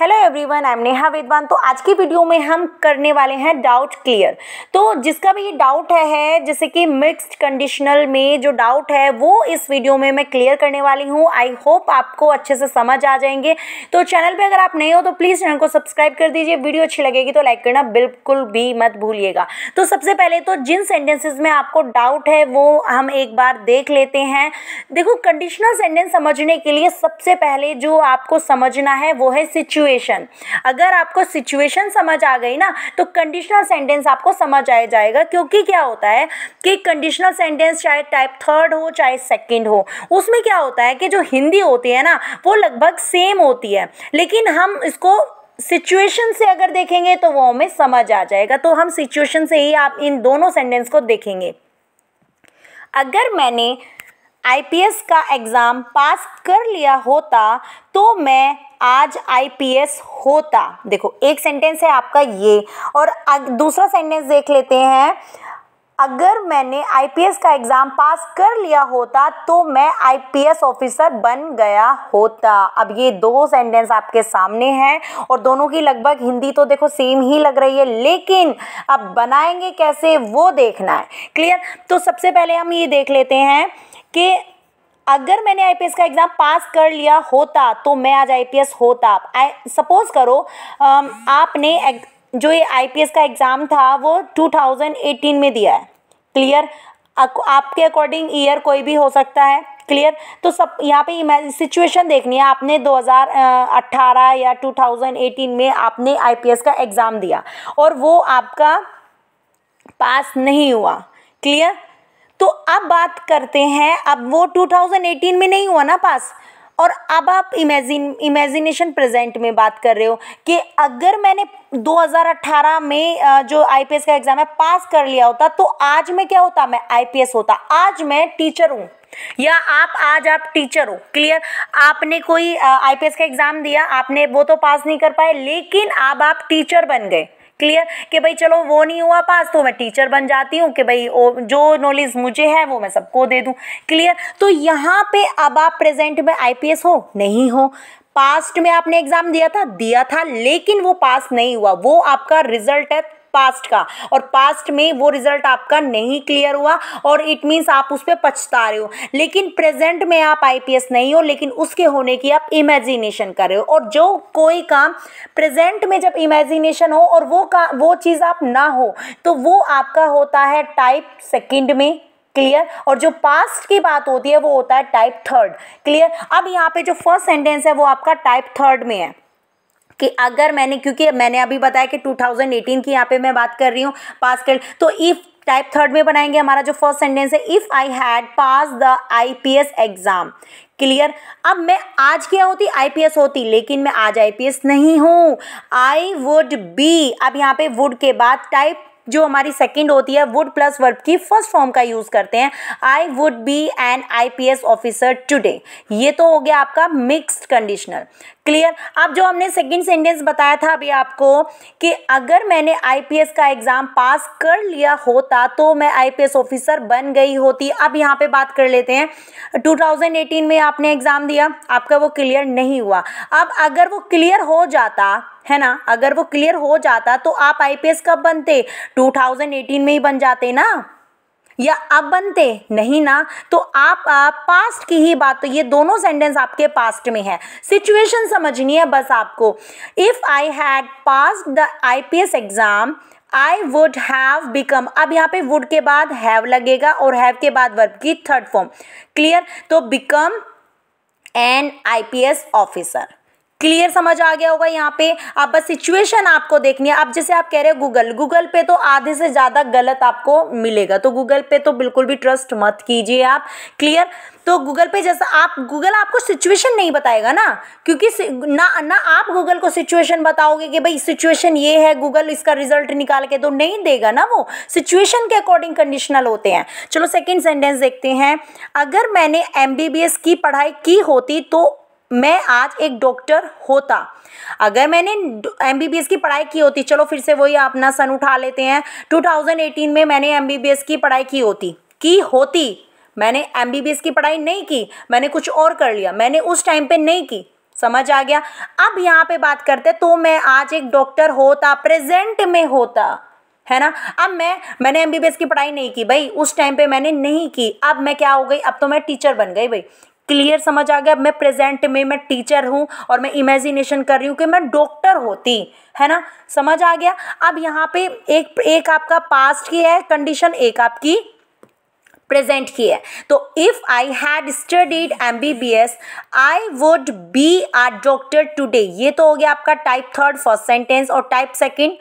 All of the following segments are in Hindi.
Hello everyone I am Neha Vedwan तो आज की वीडियो में हम करने वाले हैं डाउट क्लियर तो जिसका भी डाउट है, है जैसे कि मिक्स्ड कंडीशनल में जो डाउट है वो इस वीडियो में मैं क्लियर करने वाली हूँ. आई होप आपको अच्छे से समझ आ जाएँगे. तो चैनल पे अगर आप नए हो तो प्लीज़ चैनल को सब्सक्राइब कर दीजिए. वीडियो अच्छी लगेगी तो लाइक करना बिल्कुल भी मत भूलिएगा. तो सबसे पहले तो जिन सेंटेंसेज में आपको डाउट है वो हम एक बार देख लेते हैं. देखो कंडीशनल सेंटेंस समझने के लिए सबसे पहले जो आपको समझना है वो है सिचुएशन सिचुएशन अगर आपको सिचुएशन समझ आ गई ना तो कंडीशनल सेंटेंस आपको समझ आ जाएगा, क्योंकि क्या होता है कि कंडीशनल सेंटेंस चाहे टाइप थर्ड हो, चाहे सेकंड हो, उसमें क्या होता है कि जो हिंदी होती है ना, वो लगभग सेम होती है। लेकिन हम इसको सिचुएशन से अगर देखेंगे तो वो हमें समझ आ जाएगा। तो हम सिचुएशन से ही आप इन दोनों सेंटेंस को देखेंगे। अगर मैंने आईपीएस का एग्ज़ाम पास कर लिया होता तो मैं आज आईपीएस होता। देखो, एक सेंटेंस है आपका ये, और दूसरा सेंटेंस देख लेते हैं। अगर मैंने आईपीएस का एग्ज़ाम पास कर लिया होता तो मैं आईपीएस ऑफिसर बन गया होता। अब ये दो सेंटेंस आपके सामने हैं, और दोनों की लगभग हिंदी तो देखो सेम ही लग रही है, लेकिन अब बनाएँगे कैसे, वो देखना है। क्लियर तो सबसे पहले हम ये देख लेते हैं कि अगर मैंने आईपीएस का एग्ज़ाम पास कर लिया होता तो मैं आज आईपीएस होता। आई सपोज़ करो आपने जो ये आईपीएस का एग्ज़ाम था, वो 2018 में दिया है। क्लियर आपके अकॉर्डिंग ईयर कोई भी हो सकता है। क्लियर तो सब, यहाँ पे सिचुएशन देखनी है। आपने 2018 या 2018 में आपने आईपीएस का एग्ज़ाम दिया। और वो आपका पास नहीं हुआ। क्लियर तो अब बात करते हैं, अब वो 2018 में नहीं हुआ ना पास? और अब आप इमेजिन इमेजिनेशन प्रेजेंट में बात कर रहे हो कि अगर मैंने 2018 में जो आईपीएस का एग्ज़ाम है पास कर लिया होता तो आज मैं क्या होता? मैं आईपीएस होता। आज मैं टीचर हूँ। या आप, आज आप टीचर हो। क्लियर आपने कोई आईपीएस का एग्ज़ाम दिया, आपने वो तो पास नहीं कर पाए, लेकिन अब आप टीचर बन गए। क्लियर कि भाई चलो वो नहीं हुआ, पास तो मैं टीचर बन जाती हूँ कि भाई जो नॉलेज मुझे है वो मैं सबको दे दूँ। क्लियर तो यहाँ पे अब आप प्रेजेंट में आईपीएस हो? नहीं हो। पास्ट में आपने एग्ज़ाम दिया था? दिया था, लेकिन वो पास नहीं हुआ। वो आपका रिज़ल्ट है पास्ट का। और पास्ट में वो रिज़ल्ट आपका नहीं क्लियर हुआ और इट मीन्स आप उस पर पछता रहे हो। लेकिन प्रेजेंट में आप आईपीएस नहीं हो, लेकिन उसके होने की आप इमेजिनेशन कर रहे हो। और जो कोई काम प्रेजेंट में जब इमेजिनेशन हो और वो का, वो चीज़ आप ना हो तो वो आपका होता है टाइप सेकंड में। क्लियर और जो पास्ट की बात होती है, वो होता है टाइप थर्ड क्लियर अब यहाँ पे जो फ़र्स्ट सेंटेंस है, वो आपका टाइप थर्ड में है। कि अगर मैंने, क्योंकि मैंने अभी बताया कि 2018 की यहाँ पे मैं बात कर रही हूँ पास कर तो इफ़ टाइप थर्ड में बनाएँगे हमारा जो फ़र्स्ट सेंटेंस है if I had pass the IPS exam clear अब मैं आज क्या होती? आईपीएस होती, लेकिन मैं आज आईपीएस नहीं हूँ। आई वुड बी अब यहाँ पे वुड के बाद टाइप जो हमारी सेकेंड होती है वुड प्लस वर्ब की फ़र्स्ट फॉर्म का यूज़ करते हैं। I would be an I officer today ये तो हो गया आपका मिक्सड कंडीशनल क्लियर। अब जो हमने सेकंड सेंटेंस बताया था अभी आपको कि अगर मैंने आईपीएस का एग्ज़ाम पास कर लिया होता तो मैं आईपीएस ऑफिसर बन गई होती। अब यहाँ पे बात कर लेते हैं। 2018 में आपने एग्ज़ाम दिया, आपका वो क्लियर नहीं हुआ। अब अगर वो क्लियर हो जाता, है ना? अगर वो क्लियर हो जाता तो आप आईपीएस कब बनते? 2018 में ही बन जाते ना? या अब बनते? नहीं ना। तो आप, आप पास्ट की ही बात तो ये दोनों सेंटेंस आपके पास्ट में है। सिचुएशन समझनी है बस आपको। If I had pass the I P S exam I would have become अब यहाँ पे वुड के बाद हैव लगेगा और हैव के बाद वर्ब की थर्ड फॉर्म क्लियर तो become an I P S officer clear समझ आ गया होगा यहाँ पे। अब बस सिचुएशन आपको देखनी है। अब जैसे आप कह रहे हो गूगल गूगल पे तो आधे से ज़्यादा गलत आपको मिलेगा। तो गूगल पे तो बिल्कुल भी ट्रस्ट मत कीजिए आप। क्लियर तो गूगल पे जैसा आप गूगल आपको सिचुएशन नहीं बताएगा ना। क्योंकि ना ना आप गूगल को सिचुएशन बताओगे कि भाई सिचुएशन ये है गूगल इसका रिज़ल्ट निकाल के तो नहीं देगा ना वो। सिचुएशन के अकॉर्डिंग कंडीशनल होते हैं। चलो सेकेंड सेंटेंस देखते हैं। अगर मैंने एमबीबीएस की पढ़ाई की होती तो मैं आज एक डॉक्टर होता। अगर मैंने एम की पढ़ाई की होती, चलो फिर से वही अपना सन उठा लेते हैं। 2018 में मैंने एम की पढ़ाई की होती। की होती? मैंने एम की पढ़ाई नहीं की। मैंने कुछ और कर लिया। मैंने उस टाइम पे नहीं की। समझ आ गया? अब यहाँ पे बात करते तो मैं आज एक डॉक्टर होता प्रेजेंट में होता। है ना? अब मैं, मैंने एमबीबीएस की पढ़ाई नहीं की भाई। उस टाइम पे मैंने नहीं की। अब मैं क्या हो गई? अब तो मैं टीचर बन गई भाई। क्लियर समझ आ गया। अब मैं प्रेजेंट में, मैं टीचर हूँ और मैं इमेजिनेशन कर रही हूँ कि मैं डॉक्टर होती, है ना? समझ आ गया? अब यहाँ पे एक एक आपका पास्ट की है, कंडीशन एक आपकी प्रेजेंट की है। तो if I had studied M B B S I would be a doctor today ये तो हो गया आपका टाइप थर्ड फ़र्स्ट सेंटेंस और टाइप सेकेंड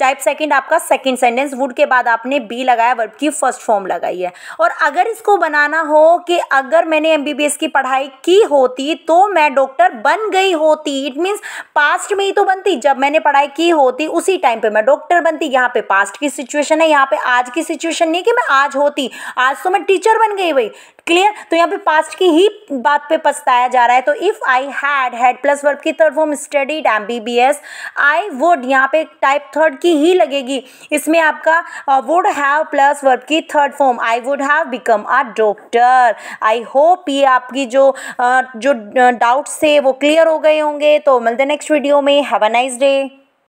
टाइप सेकंड आपका सेकंड सेंटेंस, वुड के बाद आपने बी लगाया, वर्ब की फ़र्स्ट फॉर्म लगाई है। और अगर इसको बनाना हो कि अगर मैंने एमबीबीएस की पढ़ाई की होती तो मैं डॉक्टर बन गई होती। इट मीन्स पास्ट में ही तो बनती, जब मैंने पढ़ाई की होती, उसी टाइम पे मैं डॉक्टर बनती। यहाँ पे पास्ट की सिचुएशन है, यहाँ पे आज की सिचुएशन नहीं कि मैं आज होती। आज तो मैं टीचर बन गई भाई। क्लियर तो यहाँ पे पास्ट की ही बात पे पछताया जा रहा है। तो if I had had plus verb की third form studied M B B S I would यहाँ पे टाइप थर्ड की ही लगेगी। इसमें आपका वुड हैव प्लस वर्ब की third form I would have become a doctor I hope ये आपकी जो जो डाउट्स थे वो क्लियर हो गए होंगे। तो मिलते नेक्स्ट वीडियो में। Have a nice day